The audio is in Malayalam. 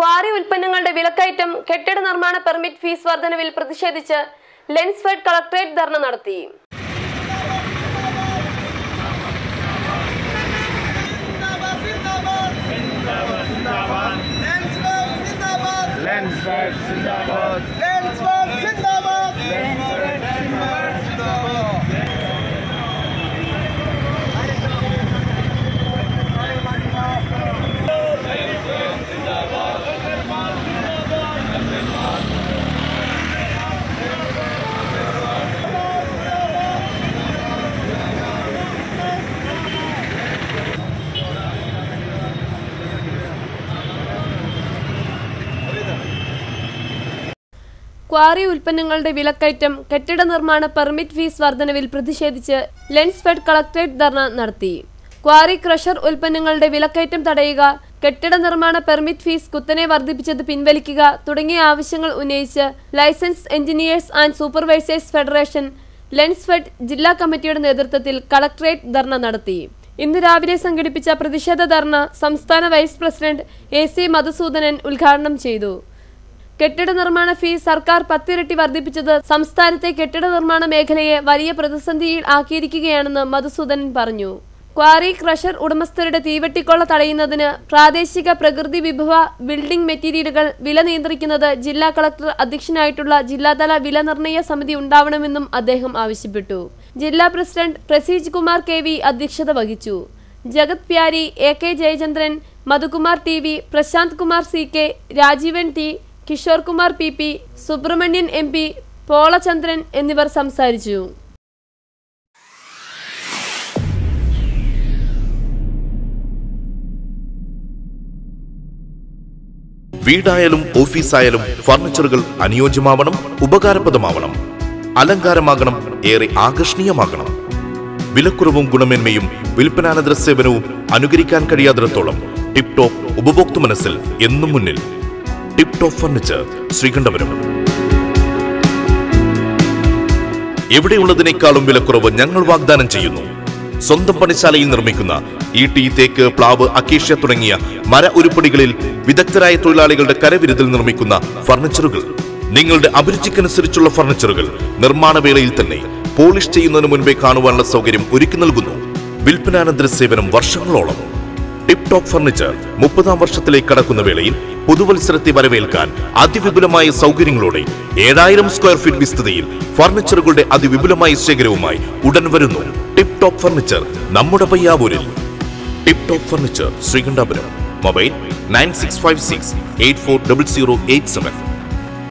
ക്വാറി ഉൽപ്പന്നങ്ങളുടെ വിലക്കയറ്റം കെട്ടിട നിർമ്മാണ പെർമിറ്റ് ഫീസ് വർധനവിൽ പ്രതിഷേധിച്ച് ലെൻസ്ഫെഡ് കളക്ടറേറ്റ് ധർണ നടത്തി. Lensberg Zindabad. ക്വാറി ഉൽപ്പന്നങ്ങളുടെ വിലക്കയറ്റം കെട്ടിട നിർമ്മാണ പെർമിറ്റ് ഫീസ് വർധനവിൽ പ്രതിഷേധിച്ച് ലെൻസ്ഫെഡ് കളക്ടറേറ്റ് ധർണ നടത്തി. ക്വാറി ക്രഷർ ഉൽപ്പന്നങ്ങളുടെ വിലക്കയറ്റം തടയുക കെട്ടിട നിർമ്മാണ പെർമിറ്റ് ഫീസ് കുത്തനെ വർദ്ധിപ്പിച്ചത് പിൻവലിക്കുക തുടങ്ങിയ ആവശ്യങ്ങൾ ഉന്നയിച്ച് licensed engineers and supervisors federation Lensfed ജില്ലാ കമ്മിറ്റിയുടെ നേതൃത്വത്തിൽ കളക്ടറേറ്റ് ധർണ നടത്തി. ഇന്ന് രാവിലെ സംഘടിപ്പിച്ച പ്രതിഷേധ ധർണ സംസ്ഥാന vice president A C Madhusoodanan ഉദ്ഘാടനം ചെയ്തു. കെട്ടിട നിർമ്മാണ ഫീസ് സർക്കാർ പത്തിരട്ടി വർദ്ധിപ്പിച്ചത് സംസ്ഥാനത്തെ കെട്ടിട നിർമ്മാണ മേഖലയെ വലിയ പ്രതിസന്ധിയിൽ ആക്കിയിരിക്കുകയാണെന്ന് മധുസൂദനൻ പറഞ്ഞു. ക്വാറി ക്രഷർ ഉടമസ്ഥരുടെ തീവെട്ടിക്കൊള്ള തടയുന്നതിന് പ്രാദേശിക പ്രകൃതി വിഭവ ബിൽഡിംഗ് മെറ്റീരിയലുകൾ വില നിയന്ത്രിക്കുന്നത് ജില്ലാ കളക്ടർ അധ്യക്ഷനായിട്ടുള്ള ജില്ലാതല വില നിർണയ സമിതി ഉണ്ടാവണമെന്നും അദ്ദേഹം ആവശ്യപ്പെട്ടു. ജില്ലാ president Praseej Kumar K V അധ്യക്ഷത വഹിച്ചു. Jagat Pyari A K Jayachandran Madhukumar T V Prashanth Kumar C K Rajeevan T Kishore Kumar P P Subrahmanyan M P Polachandran എന്നിവർ സംസാരിച്ചു. വീടായാലും ഓഫീസായാലും ഫർണിച്ചറുകൾ അനുയോജ്യമാവണം ഉപകാരപ്രദമാവണം. അലങ്കാരമാകണം ഏറെ ആകർഷണീയമാകണം. വിലക്കുറവും ഗുണമേന്മയും വിൽപ്പനാനന്തര സേവനവും അനുകരിക്കാൻ കഴിയാത്തിടത്തോളം ടിപ് ടോപ്പ് ഉപഭോക്തൃ മനസ്സിൽ എന്നും മുന്നിൽ. Tip Top furniture Sreekandapuram. എവിടെയുള്ളതിനേക്കാളും വിലക്കുറവ് ഞങ്ങൾ വാഗ്ദാനം ചെയ്യുന്നു. സ്വന്തം പണിശാലയിൽ നിർമ്മിക്കുന്ന ഈട്ടി തേക്ക് പ്ലാവ് അക്കേഷ്യ തുടങ്ങിയ മര ഉരുപ്പടികളിൽ വിദഗ്ധരായ തൊഴിലാളികളുടെ കരവിരുതിൽ നിർമ്മിക്കുന്ന ഫർണിച്ചറുകൾ. നിങ്ങളുടെ അഭിരുചിക്കനുസരിച്ചുള്ള ഫർണിച്ചറുകൾ നിർമ്മാണ വേളയിൽ തന്നെ പോളിഷ് ചെയ്യുന്നതിന് മുൻപേ കാണുവാനുള്ള സൗകര്യം ഒരുക്കി നൽകുന്നു. വിൽപ്പനാനന്തര സേവനം വർഷങ്ങളോളം. ടിപ് ടോപ്പ് ഫർണിച്ചർ മുപ്പതാം വർഷത്തിലേക്ക് കടക്കുന്ന വേളയിൽ പുതുവത്സരത്തെ വരവേൽക്കാൻ അതിവിപുലമായ സൗകര്യങ്ങളോടെ ഏഴായിരം സ്ക്വയർ ഫീറ്റ് വിസ്തൃതിയിൽ ഫർണിച്ചറുകളുടെ അതിവിപുലമായ ശേഖരവുമായി ഉടൻ വരുന്നു ടിപ് ടോപ്പ് ഫർണിച്ചർ നമ്മുടെ പയ്യാവൂരിൽ. Tip Top furniture Sreekandapuram. Mobile nine six five six eight four double zero eight seven.